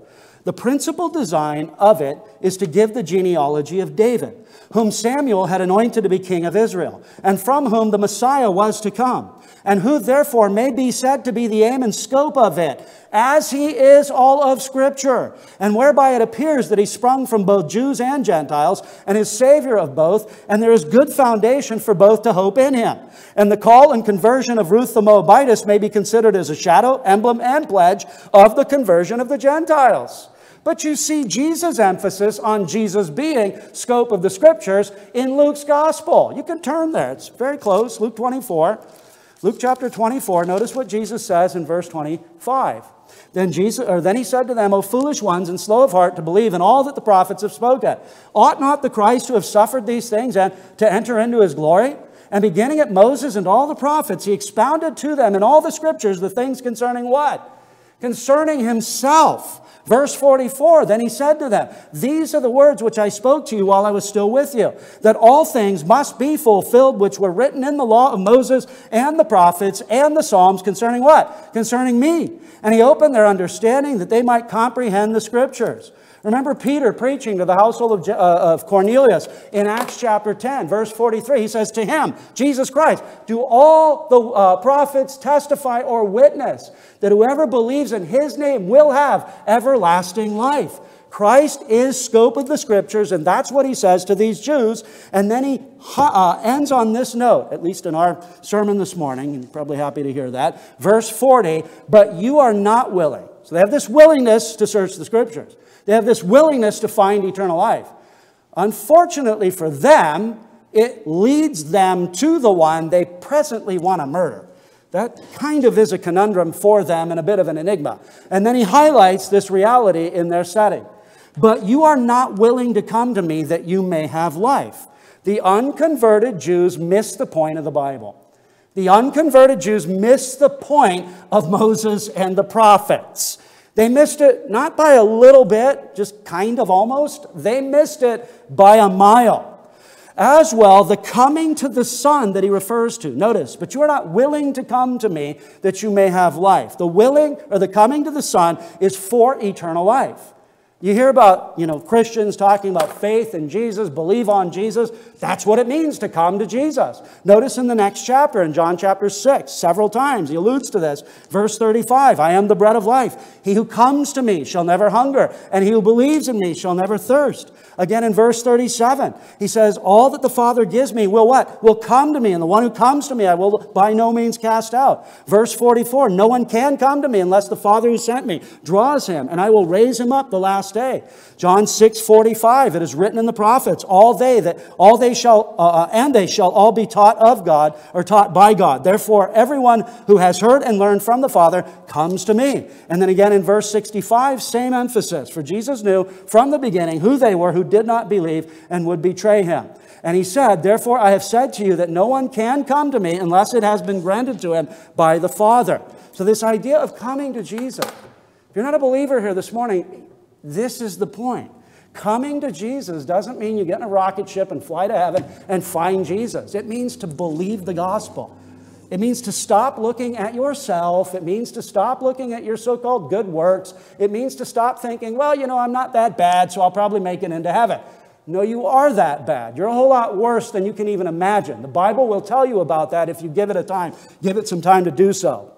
the principal design of it is to give the genealogy of David, whom Samuel had anointed to be king of Israel, and from whom the Messiah was to come, and who therefore may be said to be the aim and scope of it, as he is all of Scripture, and whereby it appears that he sprung from both Jews and Gentiles, and is Savior of both, and there is good foundation for both to hope in him. And the call and conversion of Ruth the Moabitess may be considered as a shadow, emblem, and pledge of the conversion of the Gentiles. But you see Jesus' emphasis on Jesus being scope of the scriptures in Luke's gospel. You can turn there, it's very close, Luke 24. Luke chapter 24, notice what Jesus says in verse 25. Then, Jesus, or then he said to them, O foolish ones and slow of heart to believe in all that the prophets have spoken. Ought not the Christ to have suffered these things and to enter into his glory? And beginning at Moses and all the prophets, he expounded to them in all the scriptures the things concerning what? Concerning himself. Verse 44 Then he said to them, These are the words which I spoke to you while I was still with you, that all things must be fulfilled which were written in the law of Moses and the prophets and the Psalms concerning what? Concerning me. And he opened their understanding that they might comprehend the scriptures. Remember Peter preaching to the household of, uh, of, Cornelius in Acts chapter 10, verse 43. He says, To him, Jesus Christ, do all the uh, prophets testify or witness that whoever believes in his name will have everlasting life. Christ is scope of the scriptures, and that's what he says to these Jews. And then he uh, ends on this note, at least in our sermon this morning, and you're probably happy to hear that. Verse 40, but you are not willing. So they have this willingness to search the scriptures. They have this willingness to find eternal life. Unfortunately for them, it leads them to the one they presently want to murder. That kind of is a conundrum for them and a bit of an enigma. And then he highlights this reality in their setting. But you are not willing to come to me that you may have life. The unconverted Jews miss the point of the Bible. The unconverted Jews miss the point of Moses and the prophets. They missed it not by a little bit, just kind of almost. They missed it by a mile. As well, the coming to the Son that he refers to. Notice, but you are not willing to come to me that you may have life. The willing or the coming to the Son is for eternal life. You hear about, you know, Christians talking about faith in Jesus, believe on Jesus. That's what it means to come to Jesus. Notice in the next chapter, in John chapter 6, several times he alludes to this. Verse 35 I am the bread of life. He who comes to me shall never hunger, and he who believes in me shall never thirst. Again in verse 37, he says, All that the Father gives me will what? Will come to me, and the one who comes to me I will by no means cast out. Verse 44, No one can come to me unless the Father who sent me draws him, and I will raise him up the last day. John 6, 45, it is written in the prophets, all they that all they shall uh, uh, and they shall all be taught of God or taught by God. Therefore, everyone who has heard and learned from the Father comes to me. And then again in verse 65, same emphasis. For Jesus knew from the beginning who they were who did not believe and would betray him. And he said, Therefore I have said to you that no one can come to me unless it has been granted to him by the Father. So, this idea of coming to Jesus, if you're not a believer here this morning, this is the point. Coming to Jesus doesn't mean you get in a rocket ship and fly to heaven and find Jesus. It means to believe the gospel. It means to stop looking at yourself. It means to stop looking at your so called good works. It means to stop thinking, well, you know, I'm not that bad, so I'll probably make it into heaven. No, you are that bad. You're a whole lot worse than you can even imagine. The Bible will tell you about that if you give it a time, give it some time to do so.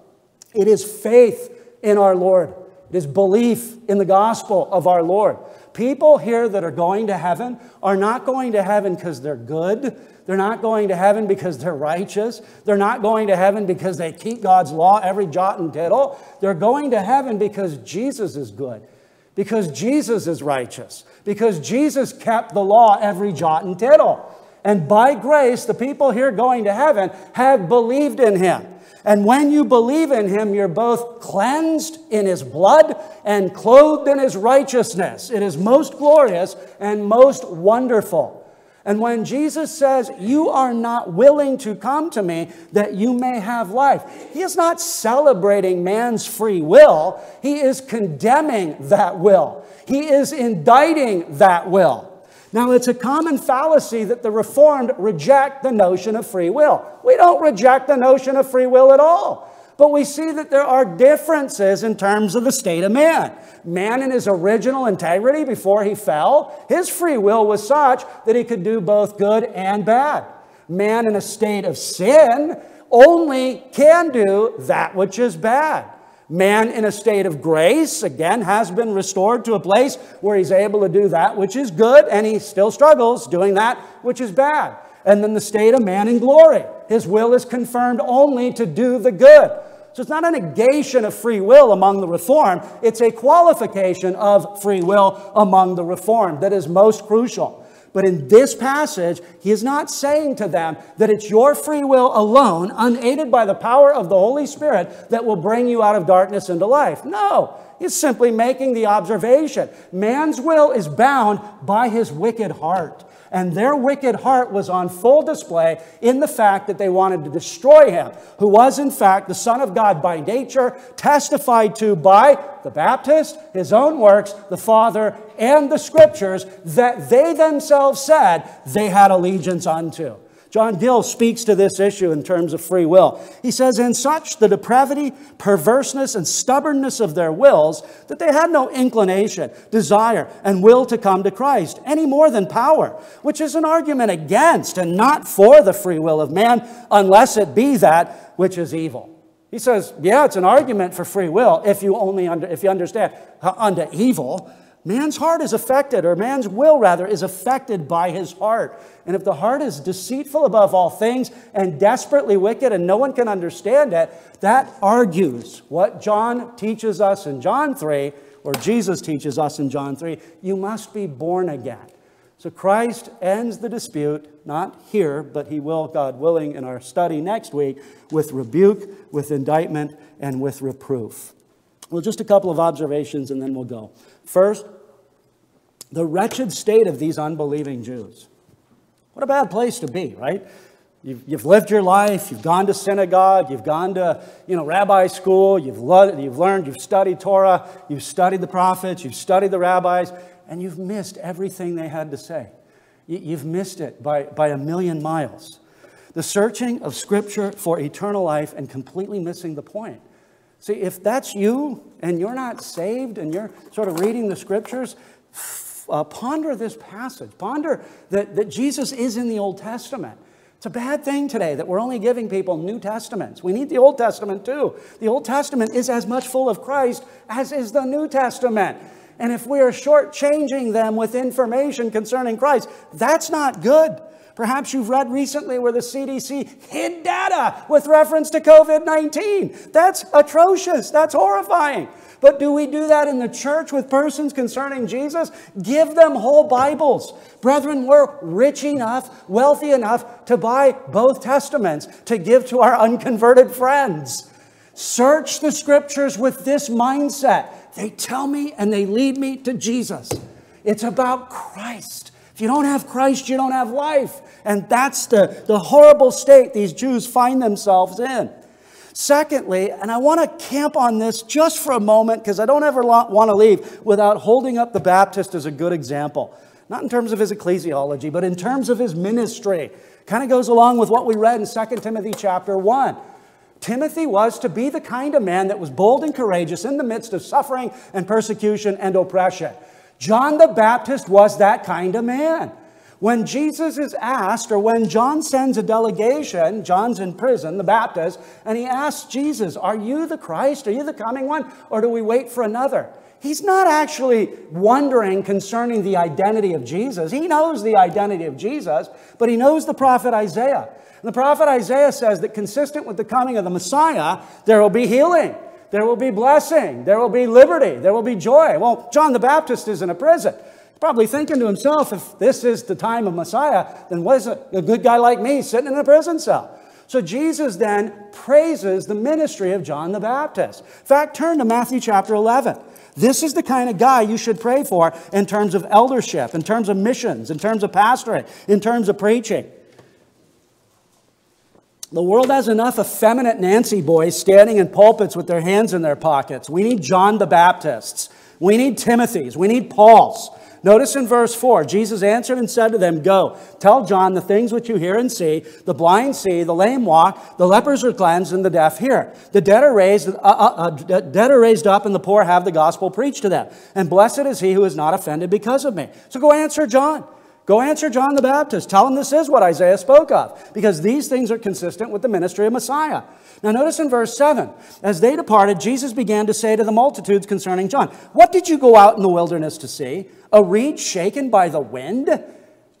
It is faith in our Lord, it is belief in the gospel of our Lord. People here that are going to heaven are not going to heaven because they're good. They're not going to heaven because they're righteous. They're not going to heaven because they keep God's law every jot and tittle. They're going to heaven because Jesus is good, because Jesus is righteous, because Jesus kept the law every jot and tittle. And by grace, the people here going to heaven have believed in him. And when you believe in him, you're both cleansed in his blood and clothed in his righteousness. It is most glorious and most wonderful. And when Jesus says, You are not willing to come to me that you may have life, he is not celebrating man's free will, he is condemning that will, he is indicting that will. Now, it's a common fallacy that the Reformed reject the notion of free will. We don't reject the notion of free will at all. But we see that there are differences in terms of the state of man. Man, in his original integrity before he fell, his free will was such that he could do both good and bad. Man, in a state of sin, only can do that which is bad. Man in a state of grace, again, has been restored to a place where he's able to do that which is good, and he still struggles doing that which is bad. And then the state of man in glory. His will is confirmed only to do the good. So it's not a negation of free will among the Reformed, it's a qualification of free will among the Reformed that is most crucial. But in this passage, he is not saying to them that it's your free will alone, unaided by the power of the Holy Spirit, that will bring you out of darkness into life. No, he's simply making the observation man's will is bound by his wicked heart. And their wicked heart was on full display in the fact that they wanted to destroy him, who was in fact the Son of God by nature, testified to by the Baptist, his own works, the Father, and the Scriptures that they themselves said they had allegiance unto. John Gill speaks to this issue in terms of free will. He says, In such the depravity, perverseness, and stubbornness of their wills, that they had no inclination, desire, and will to come to Christ, any more than power, which is an argument against and not for the free will of man, unless it be that which is evil. He says, yeah, it's an argument for free will if you only under, if you understand uh, unto evil, Man's heart is affected, or man's will, rather, is affected by his heart. And if the heart is deceitful above all things and desperately wicked and no one can understand it, that argues what John teaches us in John 3, or Jesus teaches us in John 3 you must be born again. So Christ ends the dispute, not here, but he will, God willing, in our study next week, with rebuke, with indictment, and with reproof. Well, just a couple of observations and then we'll go. First, the wretched state of these unbelieving Jews. What a bad place to be, right? You've, you've lived your life, you've gone to synagogue, you've gone to you know, rabbi school, you've, you've learned, you've studied Torah, you've studied the prophets, you've studied the rabbis, and you've missed everything they had to say. You, you've missed it by, by a million miles. The searching of Scripture for eternal life and completely missing the point. See, if that's you and you're not saved and you're sort of reading the Scriptures, uh, ponder this passage. Ponder that, that Jesus is in the Old Testament. It's a bad thing today that we're only giving people New Testaments. We need the Old Testament too. The Old Testament is as much full of Christ as is the New Testament. And if we are shortchanging them with information concerning Christ, that's not good. Perhaps you've read recently where the CDC hid data with reference to COVID 19. That's atrocious. That's horrifying. But do we do that in the church with persons concerning Jesus? Give them whole Bibles. Brethren, we're rich enough, wealthy enough to buy both testaments to give to our unconverted friends. Search the scriptures with this mindset. They tell me and they lead me to Jesus. It's about Christ. You don't have Christ, you don't have life. And that's the, the horrible state these Jews find themselves in. Secondly, and I want to camp on this just for a moment because I don't ever want to leave without holding up the Baptist as a good example. Not in terms of his ecclesiology, but in terms of his ministry. Kind of goes along with what we read in 2 Timothy chapter 1. Timothy was to be the kind of man that was bold and courageous in the midst of suffering and persecution and oppression. John the Baptist was that kind of man. When Jesus is asked, or when John sends a delegation, John's in prison, the Baptist, and he asks Jesus, Are you the Christ? Are you the coming one? Or do we wait for another? He's not actually wondering concerning the identity of Jesus. He knows the identity of Jesus, but he knows the prophet Isaiah. And the prophet Isaiah says that consistent with the coming of the Messiah, there will be healing, there will be blessing, there will be liberty, there will be joy. Well, John the Baptist is in a prison probably thinking to himself, if this is the time of Messiah, then what is a, a good guy like me sitting in a prison cell? So Jesus then praises the ministry of John the Baptist. In fact, turn to Matthew chapter 11. This is the kind of guy you should pray for in terms of eldership, in terms of missions, in terms of pastorate, in terms of preaching. The world has enough effeminate Nancy boys standing in pulpits with their hands in their pockets. We need John the Baptists. We need Timothy's. We need Paul's. Notice in verse 4 Jesus answered and said to them, Go, tell John the things which you hear and see. The blind see, the lame walk, the lepers are cleansed, and the deaf hear. The dead are raised, uh, uh, uh, dead are raised up, and the poor have the gospel preached to them. And blessed is he who is not offended because of me. So go answer John. Go answer John the Baptist. Tell him this is what Isaiah spoke of, because these things are consistent with the ministry of Messiah. Now, notice in verse 7 as they departed, Jesus began to say to the multitudes concerning John, What did you go out in the wilderness to see? A reed shaken by the wind?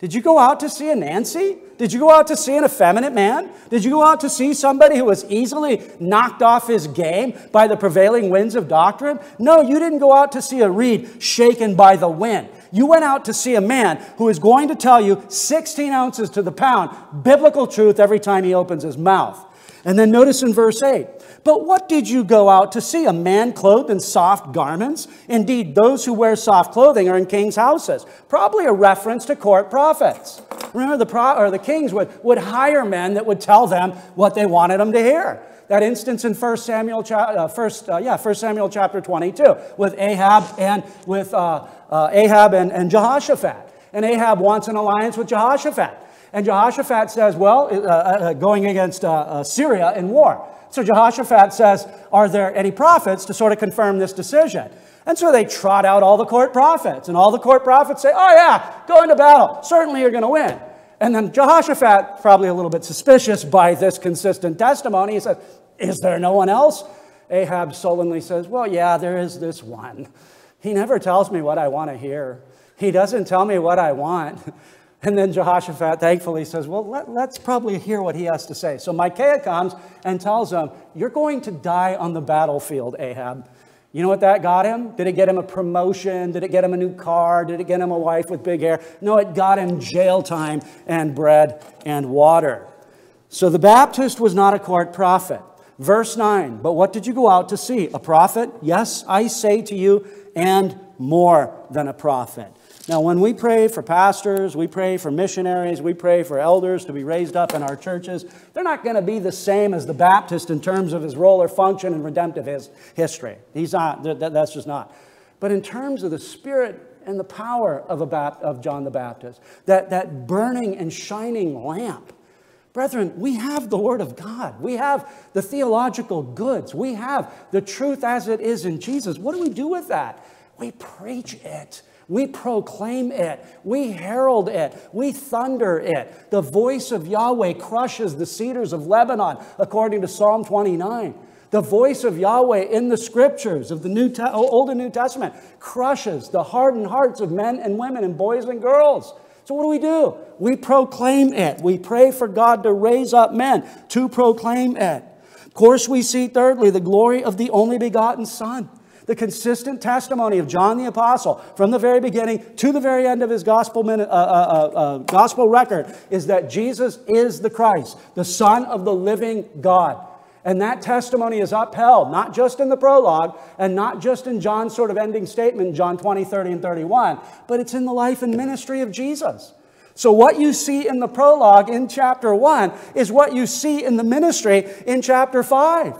Did you go out to see a Nancy? Did you go out to see an effeminate man? Did you go out to see somebody who was easily knocked off his game by the prevailing winds of doctrine? No, you didn't go out to see a reed shaken by the wind. You went out to see a man who is going to tell you 16 ounces to the pound biblical truth every time he opens his mouth. And then notice in verse 8, but what did you go out to see? A man clothed in soft garments? Indeed, those who wear soft clothing are in kings' houses. Probably a reference to court prophets. Remember, the, pro- or the kings would, would hire men that would tell them what they wanted them to hear. That instance in 1 Samuel, uh, first, uh, yeah, 1 Samuel chapter 22 with Ahab and with uh, uh, Ahab and, and Jehoshaphat. And Ahab wants an alliance with Jehoshaphat. And Jehoshaphat says, well, uh, uh, uh going against uh, Syria in war. So Jehoshaphat says, Are there any prophets to sort of confirm this decision? And so they trot out all the court prophets, and all the court prophets say, Oh, yeah, go into battle. Certainly you're going to win. And then Jehoshaphat, probably a little bit suspicious by this consistent testimony, he says, Is there no one else? Ahab sullenly says, Well, yeah, there is this one. He never tells me what I want to hear. He doesn't tell me what I want. And then Jehoshaphat thankfully says, Well, let, us probably hear what he has to say. So Micaiah comes and tells him, You're going to die on the battlefield, Ahab. You know what that got him? Did it get him a promotion? Did it get him a new car? Did it get him a wife with big hair? No, it got him jail time and bread and water. So the Baptist was not a court prophet. Verse 9, but what did you go out to see? A prophet? Yes, I say to you, and more than a prophet. Now, when we pray for pastors, we pray for missionaries, we pray for elders to be raised up in our churches, they're not going to be the same as the Baptist in terms of his role or function in redemptive his history. He's not, that's just not. But in terms of the spirit and the power of, a, of John the Baptist, that, that burning and shining lamp, Brethren, we have the Word of God. We have the theological goods. We have the truth as it is in Jesus. What do we do with that? We preach it. We proclaim it. We herald it. We thunder it. The voice of Yahweh crushes the cedars of Lebanon, according to Psalm 29. The voice of Yahweh in the scriptures of the New Te- Old and New Testament crushes the hardened hearts of men and women and boys and girls. So, what do we do? We proclaim it. We pray for God to raise up men to proclaim it. Of course, we see, thirdly, the glory of the only begotten Son. The consistent testimony of John the Apostle from the very beginning to the very end of his gospel, uh, uh, uh, uh, gospel record is that Jesus is the Christ, the Son of the living God. And that testimony is upheld, not just in the prologue and not just in John's sort of ending statement, John 20, 30, and 31, but it's in the life and ministry of Jesus. So, what you see in the prologue in chapter 1 is what you see in the ministry in chapter 5.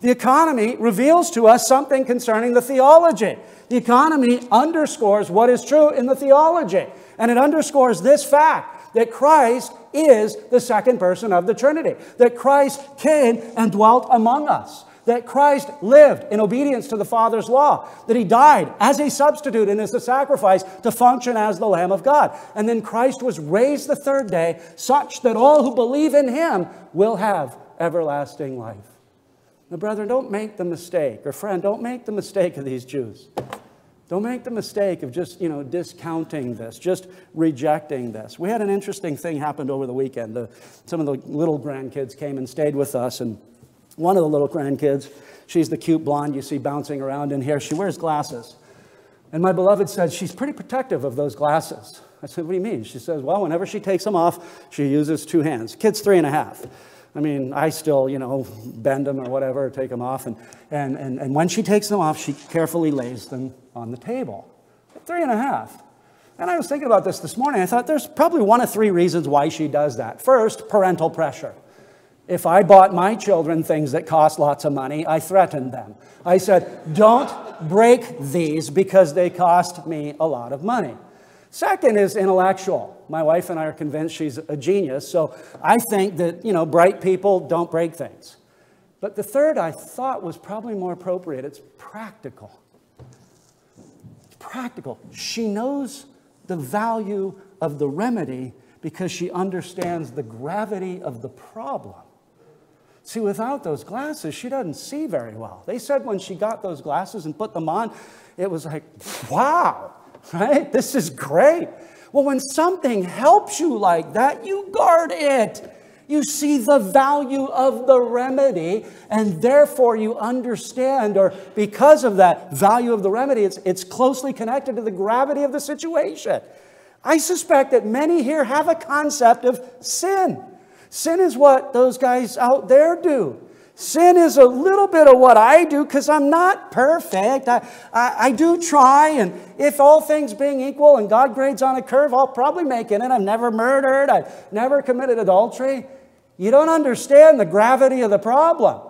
The economy reveals to us something concerning the theology. The economy underscores what is true in the theology. And it underscores this fact that Christ is the second person of the Trinity, that Christ came and dwelt among us, that Christ lived in obedience to the Father's law, that he died as a substitute and as a sacrifice to function as the Lamb of God. And then Christ was raised the third day, such that all who believe in him will have everlasting life. Now, brethren, don't make the mistake, or friend, don't make the mistake of these Jews. Don't make the mistake of just, you know, discounting this, just rejecting this. We had an interesting thing happened over the weekend. The, some of the little grandkids came and stayed with us, and one of the little grandkids, she's the cute blonde you see bouncing around in here, she wears glasses. And my beloved said, she's pretty protective of those glasses. I said, what do you mean? She says, well, whenever she takes them off, she uses two hands. Kid's three and a half. I mean, I still, you know, bend them or whatever, take them off. And, and, and, and when she takes them off, she carefully lays them on the table. Three and a half. And I was thinking about this this morning. I thought there's probably one of three reasons why she does that. First, parental pressure. If I bought my children things that cost lots of money, I threatened them. I said, don't break these because they cost me a lot of money. Second is intellectual. My wife and I are convinced she's a genius, so I think that, you know, bright people don't break things. But the third I thought was probably more appropriate. It's practical. It's practical. She knows the value of the remedy because she understands the gravity of the problem. See, without those glasses, she doesn't see very well. They said when she got those glasses and put them on, it was like, wow, right? This is great. Well, when something helps you like that, you guard it. You see the value of the remedy, and therefore you understand, or because of that value of the remedy, it's, it's closely connected to the gravity of the situation. I suspect that many here have a concept of sin. Sin is what those guys out there do. Sin is a little bit of what I do because I'm not perfect. I, I, I, do try, and if all things being equal and God grades on a curve, I'll probably make it. And I've never murdered, I've never committed adultery. You don't understand the gravity of the problem.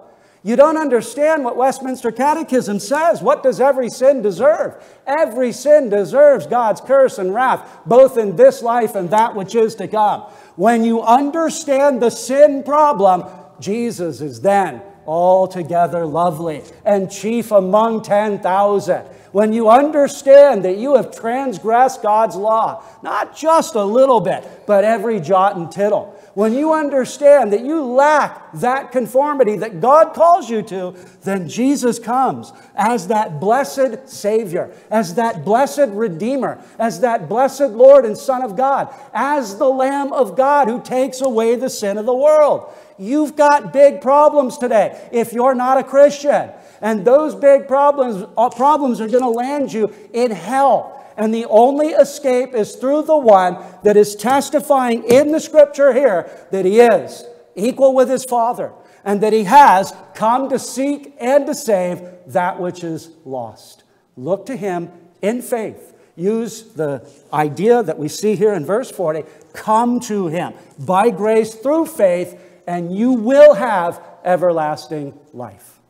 You don't understand what Westminster Catechism says. What does every sin deserve? Every sin deserves God's curse and wrath, both in this life and that which is to come. When you understand the sin problem, Jesus is then altogether lovely and chief among 10,000. When you understand that you have transgressed God's law, not just a little bit, but every jot and tittle. When you understand that you lack that conformity that God calls you to, then Jesus comes as that blessed Savior, as that blessed Redeemer, as that blessed Lord and Son of God, as the Lamb of God who takes away the sin of the world. You've got big problems today if you're not a Christian. And those big problems, uh, problems are going to land you in hell. And the only escape is through the one that is testifying in the scripture here that he is equal with his Father and that he has come to seek and to save that which is lost. Look to him in faith. Use the idea that we see here in verse 40 come to him by grace through faith and you will have everlasting life.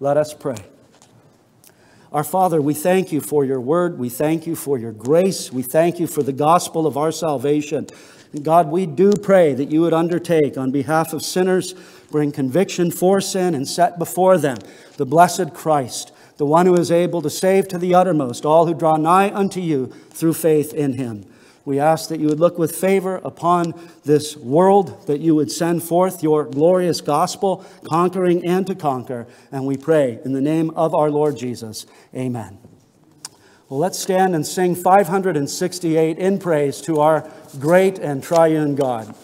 Let us pray. Our Father, we thank you for your word. We thank you for your grace. We thank you for the gospel of our salvation. And God, we do pray that you would undertake on behalf of sinners, bring conviction for sin, and set before them the blessed Christ, the one who is able to save to the uttermost all who draw nigh unto you through faith in him. We ask that you would look with favor upon this world, that you would send forth your glorious gospel, conquering and to conquer. And we pray in the name of our Lord Jesus. Amen. Well, let's stand and sing 568 in praise to our great and triune God.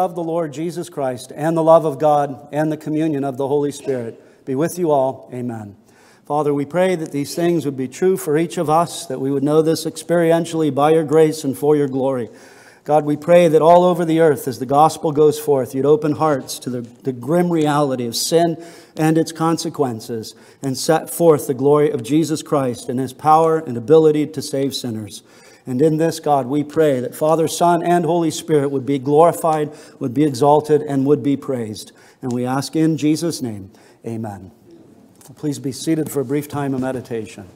Of the Lord Jesus Christ and the love of God and the communion of the Holy Spirit be with you all. Amen. Father, we pray that these things would be true for each of us, that we would know this experientially by your grace and for your glory. God, we pray that all over the earth, as the gospel goes forth, you'd open hearts to the, the grim reality of sin and its consequences and set forth the glory of Jesus Christ and his power and ability to save sinners. And in this, God, we pray that Father, Son, and Holy Spirit would be glorified, would be exalted, and would be praised. And we ask in Jesus' name, amen. Please be seated for a brief time of meditation.